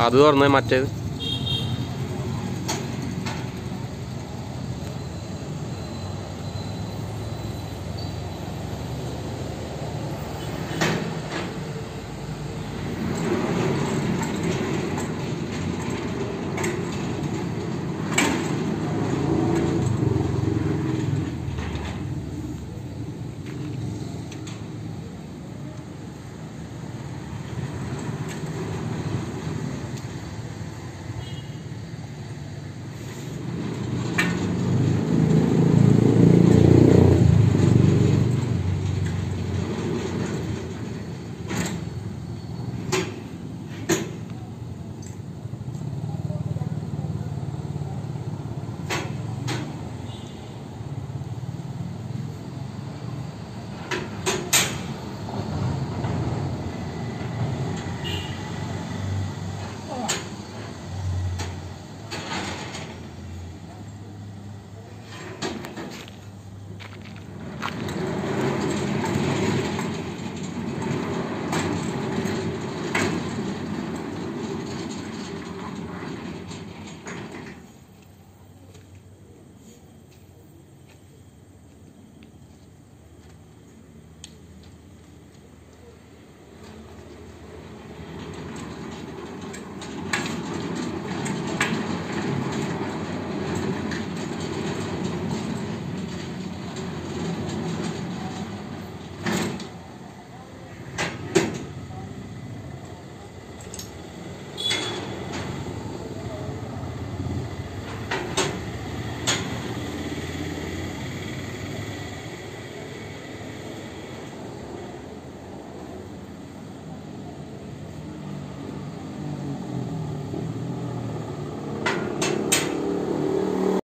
അത് തുറന്നേ മറ്റേത്?